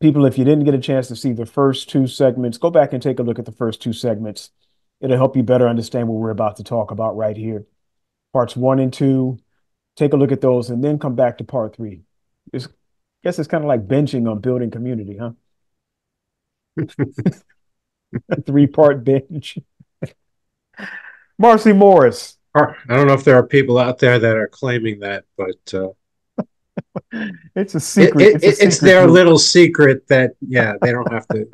people, if you didn't get a chance to see the first two segments, go back and take a look at the first two segments. It'll help you better understand what we're about to talk about right here. Parts one and two, take a look at those, and then come back to part three. It's, I guess it's kind of like benching on building community, huh? Three part bench. Marcy Morris. I don't know if there are people out there that are claiming that, but uh, it's a secret. It, it, it's, a it's their group. little secret that yeah, they don't have to.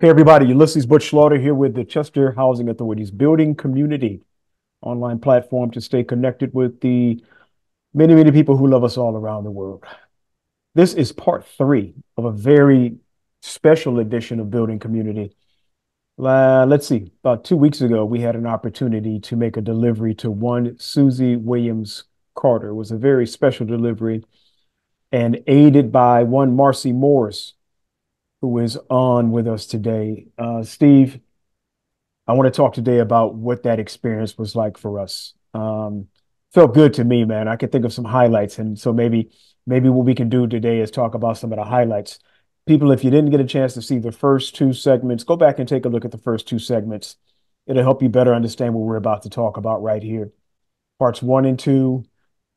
Hey everybody, Ulysses Butch Slaughter here with the Chester Housing Authority's Building Community online platform to stay connected with the many, many people who love us all around the world. This is part three of a very special edition of Building Community. Uh, let's see, about two weeks ago, we had an opportunity to make a delivery to one Susie Williams Carter. It was a very special delivery and aided by one Marcy Morris who is on with us today. Uh, Steve, I want to talk today about what that experience was like for us. Um, felt good to me, man. I could think of some highlights, and so maybe maybe what we can do today is talk about some of the highlights. People, if you didn't get a chance to see the first two segments, go back and take a look at the first two segments. It'll help you better understand what we're about to talk about right here. Parts one and two,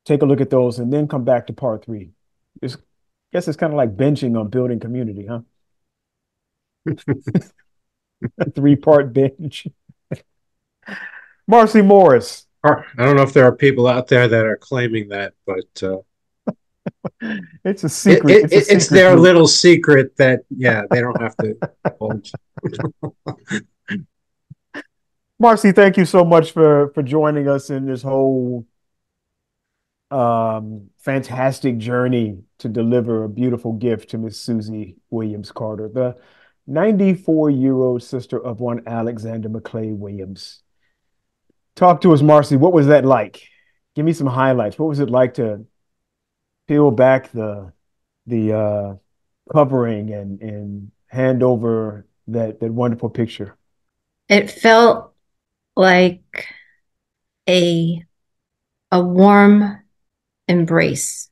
take a look at those, and then come back to part three. It's, I guess it's kind of like benching on building community, huh? Three part bench. Marcy Morris. I don't know if there are people out there that are claiming that, but uh, it's a secret. It, it, it's, a it's their group. little secret that yeah, they don't have to hold. Marcy, thank you so much for for joining us in this whole um, fantastic journey to deliver a beautiful gift to Miss Susie Williams Carter. The 94 year old sister of one Alexander McClay Williams. Talk to us, Marcy. What was that like? Give me some highlights. What was it like to peel back the the uh, covering and and hand over that that wonderful picture? It felt like a a warm embrace.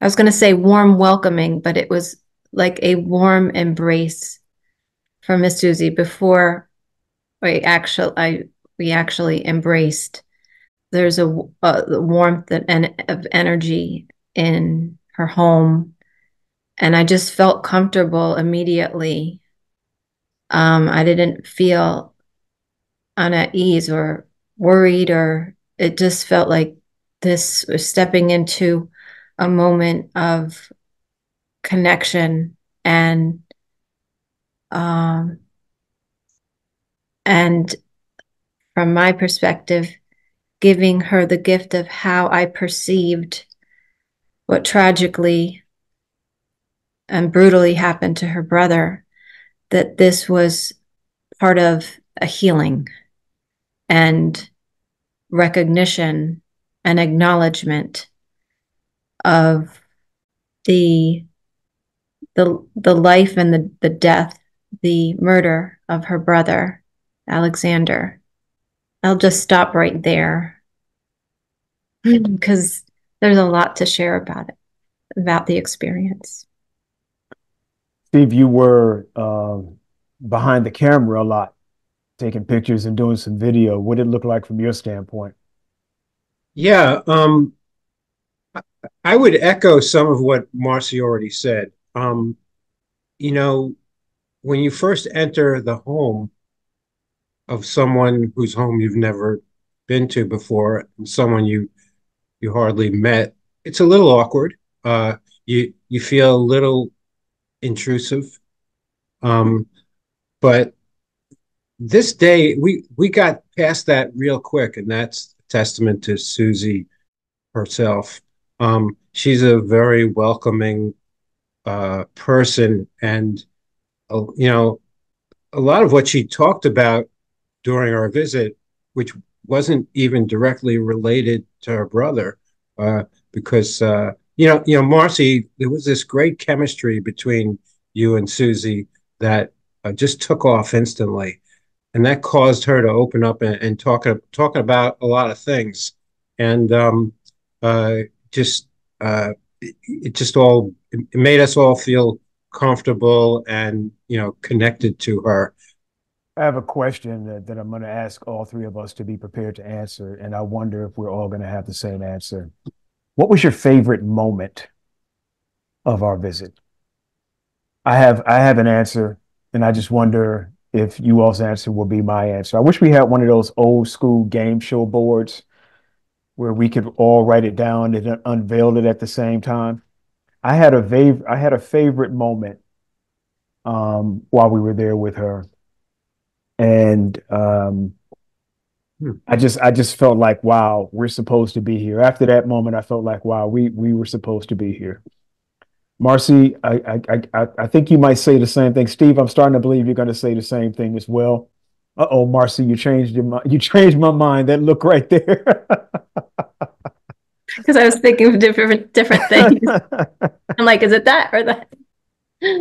I was going to say warm welcoming, but it was like a warm embrace from Miss Susie before we actually I we actually embraced. There's a, a warmth and of energy in her home, and I just felt comfortable immediately. Um, I didn't feel unease or worried, or it just felt like this was stepping into a moment of connection and um, and from my perspective, giving her the gift of how I perceived what tragically and brutally happened to her brother, that this was part of a healing and recognition and acknowledgement of the the the life and the, the death, the murder of her brother, Alexander. I'll just stop right there because there's a lot to share about it, about the experience. Steve, you were uh, behind the camera a lot, taking pictures and doing some video. What did it look like from your standpoint? Yeah, um, I would echo some of what Marcy already said um, you know, when you first enter the home of someone whose home you've never been to before, someone you you hardly met, it's a little awkward. Uh, you you feel a little intrusive. Um, but this day we we got past that real quick, and that's testament to Susie herself. Um, she's a very welcoming uh, person, and uh, you know, a lot of what she talked about during our visit, which wasn't even directly related to her brother, uh, because uh, you know, you know, Marcy, there was this great chemistry between you and Susie that uh, just took off instantly, and that caused her to open up and, and talk talking about a lot of things, and um, uh, just uh, it, it, just all it made us all feel comfortable and you know connected to her. I have a question that, that I'm going to ask all three of us to be prepared to answer, and I wonder if we're all going to have the same answer. What was your favorite moment of our visit? I have I have an answer, and I just wonder if you all's answer will be my answer. I wish we had one of those old school game show boards where we could all write it down and unveil it at the same time. I had a fav- I had a favorite moment um, while we were there with her, and um, Hmm. I just I just felt like wow, we're supposed to be here. After that moment, I felt like wow, we we were supposed to be here. Marcy, I I I, I think you might say the same thing. Steve, I'm starting to believe you're going to say the same thing as well. Uh oh, Marcy, you changed your mind. You changed my mind. That look right there. Because I was thinking of different different things. I'm like, is it that or that?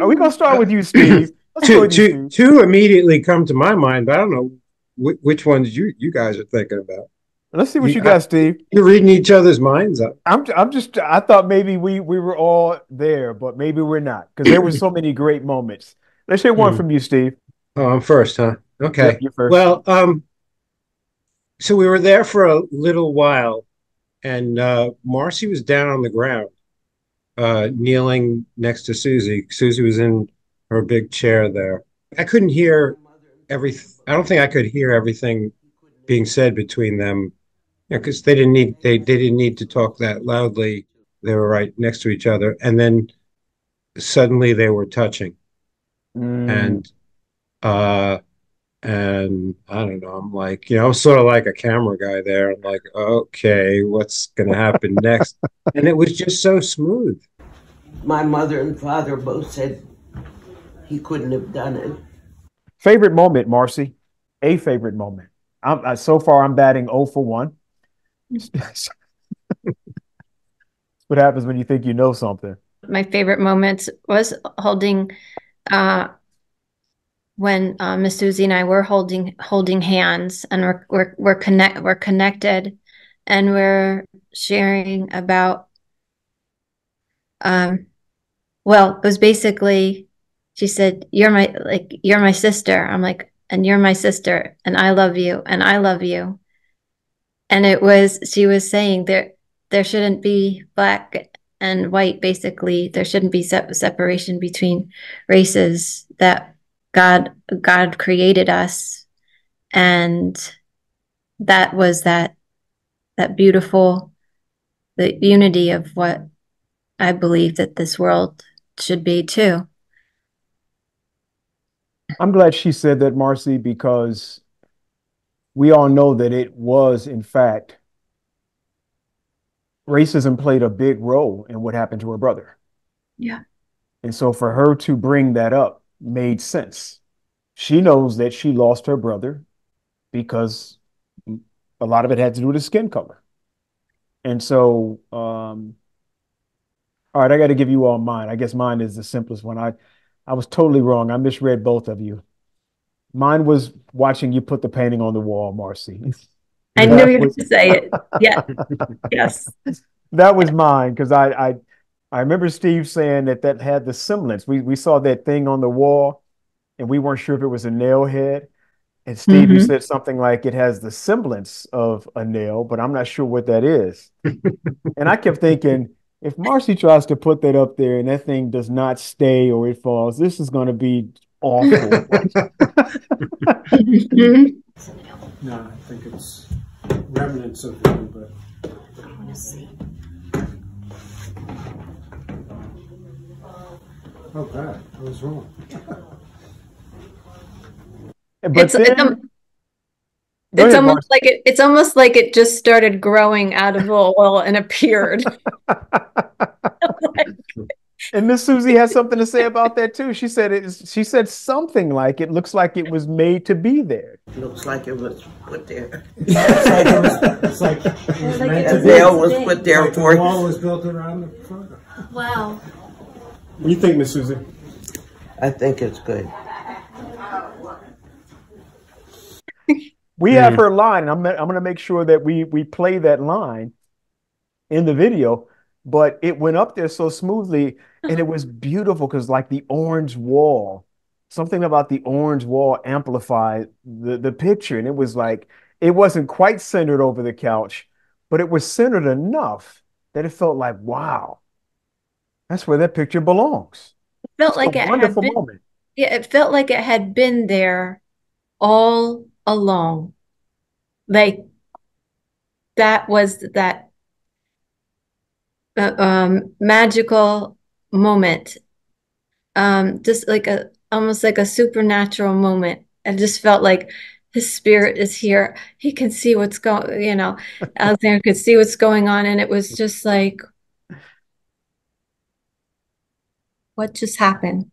Are we gonna start with you, Steve? Two, two, two immediately come to my mind, but I don't know which ones you you guys are thinking about. Let's see what you, you got, I, Steve. You're reading each other's minds up. I'm I'm just I thought maybe we we were all there, but maybe we're not because there were so many great moments. Let's hear one mm. from you, Steve. Oh, I'm first, huh? Okay. Yep, first. Well, um, so we were there for a little while, and uh, Marcy was down on the ground, uh, kneeling next to Susie. Susie was in her big chair there. I couldn't hear every. I don't think I could hear everything being said between them, because you know, they didn't need they they didn't need to talk that loudly. They were right next to each other, and then suddenly they were touching, mm. and uh, and I don't know. I'm like, you know, I'm sort of like a camera guy there. I'm like, okay, what's gonna happen next? and it was just so smooth. My mother and father both said he couldn't have done it. Favorite moment, Marcy? A favorite moment. I'm, uh, so far, I'm batting 0 for 1. what happens when you think you know something? My favorite moment was holding, uh, when uh, Miss Susie and I were holding holding hands, and we're we're we're connect we're connected, and we're sharing about. Um, well, it was basically she said, You're my like you're my sister. I'm like, and you're my sister, and I love you, and I love you. And it was she was saying there there shouldn't be black and white basically there shouldn't be se- separation between races that god god created us and that was that that beautiful the unity of what i believe that this world should be too I'm glad she said that, Marcy, because we all know that it was, in fact, racism played a big role in what happened to her brother. Yeah. And so for her to bring that up made sense. She knows that she lost her brother because a lot of it had to do with his skin color. And so, um, all right, I got to give you all mine. I guess mine is the simplest one. I I was totally wrong. I misread both of you. Mine was watching you put the painting on the wall, Marcy. I knew you were going to say it. Yeah. yes. That was mine because I, I I remember Steve saying that that had the semblance. We we saw that thing on the wall, and we weren't sure if it was a nail head. And Steve, mm-hmm. you said something like it has the semblance of a nail, but I'm not sure what that is. and I kept thinking, if Marcy tries to put that up there and that thing does not stay or it falls, this is going to be awful. no, I think it's remnants of him, but I want to see. Oh God, I was wrong. but it's, then, it's, it's ahead, almost like it it's almost like it just started growing out of the oil and appeared. and Miss Susie has something to say about that too. She said it she said something like it looks like it was made to be there. Looks like it was put there. it's like it was, it's like it was like meant to be. was put there like for the wall was built around the front. Wow. What do you think, Miss Susie? I think it's good. We hmm. have her line. I'm I'm going to make sure that we we play that line in the video. But it went up there so smoothly, and it was beautiful because like the orange wall, something about the orange wall amplified the the picture, and it was like it wasn't quite centered over the couch, but it was centered enough that it felt like wow, that's where that picture belongs. It felt like a it had wonderful been, moment. yeah, it felt like it had been there all along. Like that was that uh, um magical moment. Um just like a almost like a supernatural moment. I just felt like his spirit is here. He can see what's going, you know, Alexander could see what's going on and it was just like what just happened?